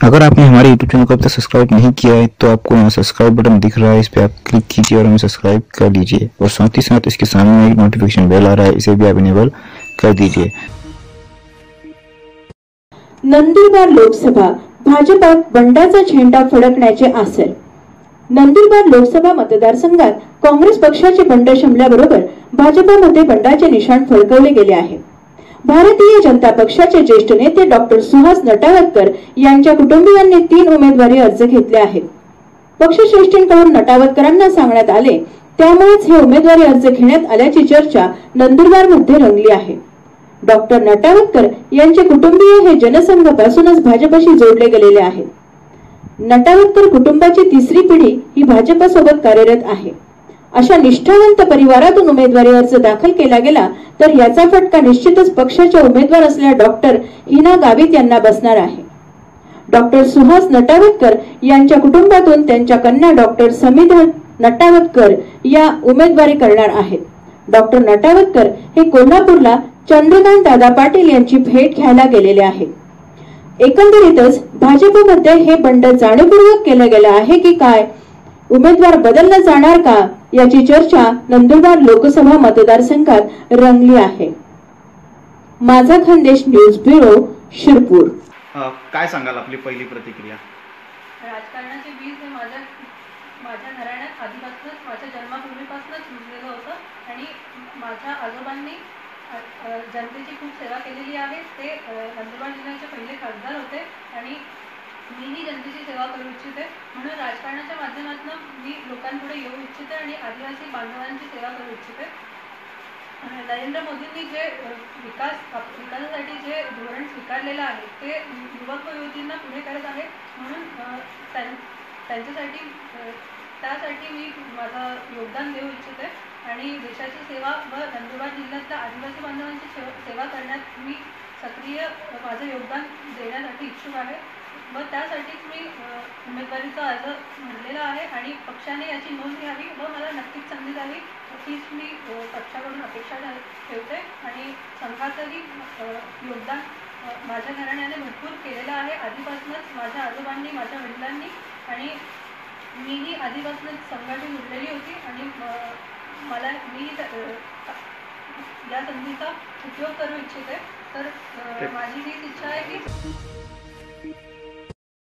अगर आपने हमारे यूट्यूब चैनल को अब तक सब्सक्राइब नहीं किया है तो आपको यहाँ सब्सक्राइब बटन दिख रहा है, इस पर आप क्लिक कीजिए और हमें सब्सक्राइब कर लीजिए। और साथ ही साथ इसके सामने एक नोटिफिकेशन बेल आ रहा है, इसे भी आप इनेबल कर दीजिए। नंदुरबार लोकसभा भाजपात बंडाचा झेंडा फडकण्याचे आसर। नंदुरबार लोकसभा मतदारसंघात काँग्रेस पक्षाचे बंड शमल्याबरोबर भाजपामध्ये बंडाचे निशाण फडकवले गेले आहे. भारतीय जनता पक्षाचे ज्येष्ठ नेते डॉक्टर सुहास नटावतकर यांच्या कुटुंबियांनी तीन उमेदवारी अर्ज घेतले आहेत. पक्षश्रेष्ठींकडून नटावतकरांना सांगण्यात आले त्यामुळेच हे उमेदवारी अर्ज घेण्यात आल्याची चर्चा नंदुरबारमध्ये रंगली आहे. डॉक्टर नटावतकर यांचे कुटुंबीय हे जनसंघापासूनच भाजपशी जोडले गेलेले आहेत नटावतकर कुटुंबाची तिसरी पिढी ही भाजपसोबत कार्यरत आहे. अशा निष्ठावंत परिवारातून उमेदवारी अर्ज दाखल केला गेला तर याचा फटका निश्चितच पक्षाच्या उमेदवार असलेल्या डॉक्टर हिना गावित यांना बसणार आहे. डॉक्टर सुहास नटावतकर यांच्या कुटुंबातून त्यांच्या कन्या डॉक्टर समिधा नटावतकर या उमेदवारी करणार आहेत. डॉक्टर नटावतकर हे कोल्हापूरला चंद्रकांत दादा पाटील यांची भेट घ्यायला गेलेले आहेत. एकंदरीतच भाजपमध्ये हे बंड जाणीवपूर्वक केलं गेलं आहे की काय? उमेदवार बदलला जाणार का? याची चर्चा नंदुरबार लोकसभा मतदारसंघात रंगली आहे. माझा खानदेश न्यूज ब्युरो शिरपूर. काय सांगाल आपली पहिली प्रतिक्रिया? राजकारणाचे बीज हे माझ्या माझ्या घराण्यात आधीपासूनच माझ्या जन्मापूर्वीपासूनच रुजलेलं होतं. आणि माझ्या आजोबांनी जनतेची खूप सेवा केलेली आहे. ते नंदुरबार जिल्ह्याचे पहिले खासदार होते. आणि मीही जनतेची सेवा करू इच्छिते. म्हणून राजकारणाच्या माध्यमातून मी लोकांपुढे येऊ इच्छिते आणि आदिवासी बांधवांची सेवा करू इच्छिते. नरेंद्र मोदींनी जे विकास विकासासाठी जे धोरण स्वीकारलेलं आहे ते युवक व युवतींना पुढे करत आहे. म्हणून त्यां- त्यांच्यासाठी त्यासाठी मी माझं योगदान देऊ इच्छिते. आणि देशाची सेवा व नंदुरबार जिल्ह्यातल्या आदिवासी बांधवांची सेवा करण्यात मी सक्रिय माझं योगदान देण्यासाठी इच्छुक आहे. व त्यासाठीच मी उमेदवारीचा अर्ज भरलेला आहे आणि पक्षाने याची नोंद घ्यावी. व मला नक्कीच संधी द्यावी हीच मी पक्षाकडून अपेक्षा ठेव- ठेवते आणि संघाचंही योगदान माझ्या घराण्याने भरपूर केलेलं आहे. आधीपासूनच माझ्या आजोबांनी माझ्या वडिलांनी आणि मीही आधीपासूनच संघाची जुडलेली होती आणि मला मी या संधीचा उपयोग करू इच्छिते. तर माझी हीच इच्छा आहे की